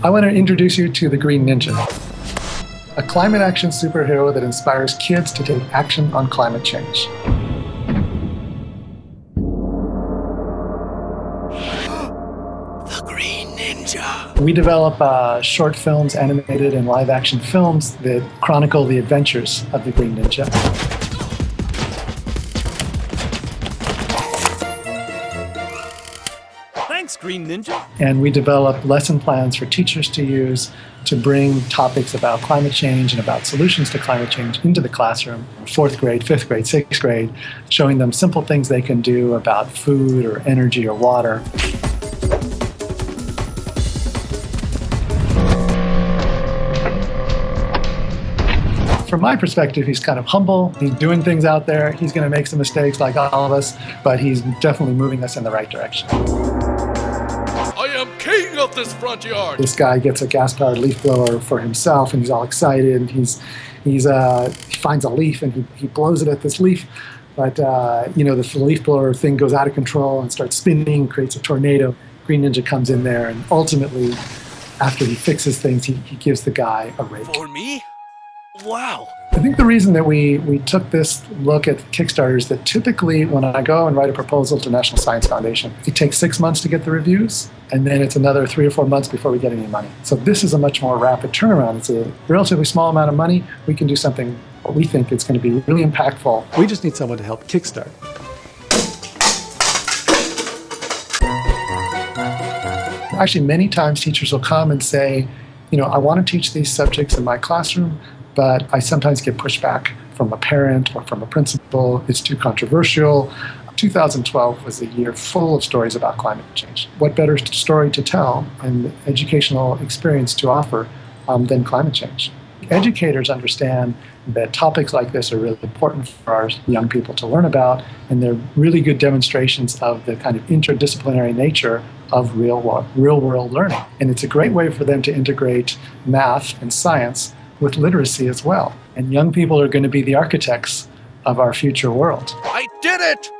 I want to introduce you to the Green Ninja, a climate action superhero that inspires kids to take action on climate change. The Green Ninja. We develop uh, short films, animated and live action films that chronicle the adventures of the Green Ninja. Thanks, Green Ninja. And we develop lesson plans for teachers to use to bring topics about climate change and about solutions to climate change into the classroom. Fourth grade, fifth grade, sixth grade, showing them simple things they can do about food or energy or water. From my perspective, he's kind of humble. He's doing things out there. He's going to make some mistakes like all of us, but he's definitely moving us in the right direction. I am king of this front yard. This guy gets a gas-powered leaf blower for himself, and he's all excited. He's he's uh, he finds a leaf and he, he blows it at this leaf, but uh, you know the leaf blower thing goes out of control and starts spinning, creates a tornado. Green Ninja comes in there, and ultimately, after he fixes things, he, he gives the guy a rake. For me? Wow. I think the reason that we, we took this look at Kickstarter is that typically when I go and write a proposal to National Science Foundation, it takes six months to get the reviews, and then it's another three or four months before we get any money. So this is a much more rapid turnaround. It's a relatively small amount of money. We can do something what we think is going to be really impactful. We just need someone to help kickstart. Actually, many times teachers will come and say, you know, I want to teach these subjects in my classroom, but I sometimes get pushback from a parent or from a principal. It's too controversial. 2012 was a year full of stories about climate change. What better story to tell and educational experience to offer um, than climate change? Educators understand that topics like this are really important for our young people to learn about, and they're really good demonstrations of the kind of interdisciplinary nature of real, world, real world learning. And it's a great way for them to integrate math and science with literacy as well. And young people are going to be the architects of our future world. I did it!